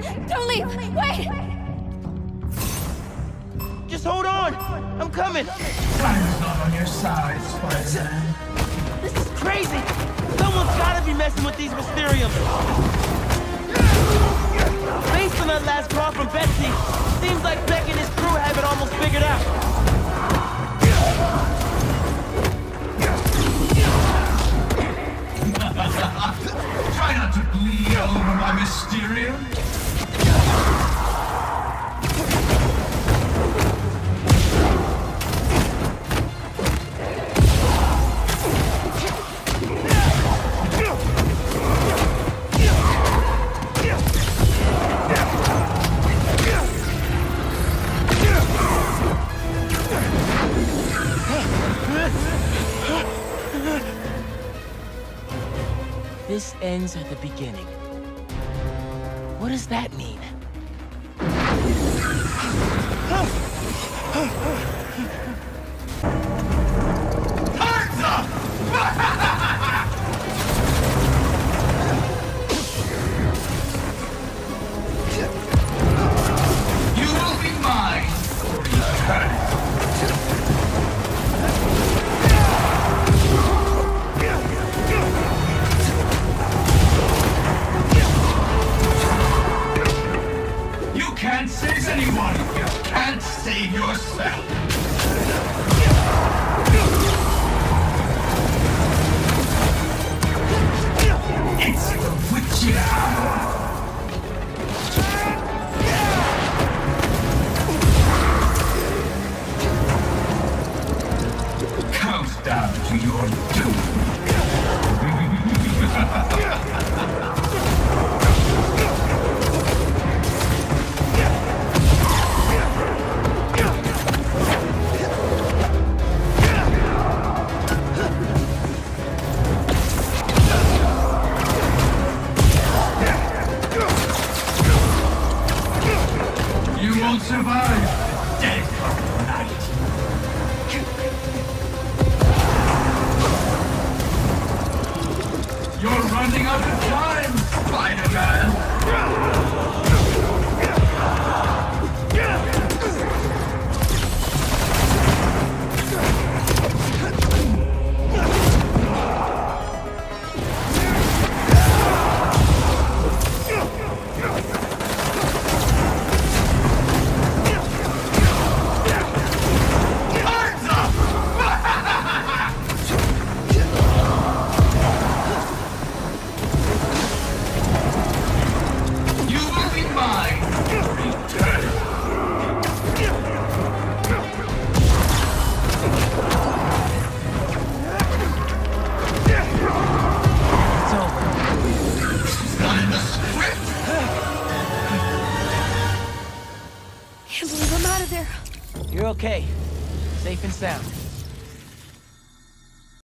Don't leave! Wait! Just hold on! I'm coming! Time's not on your side, Spider-Man. This is crazy! Someone's gotta be messing with these Mysteriums! Based on that last call from Betsy, seems like Beck and his crew have it almost figured out. Try not to bleed over my mysterium. This ends at the beginning. What does that mean? Yourself! You won't survive dead of night! You're running out of time, Spider-Man! Can't believe I'm out of there. You're okay. Safe and sound.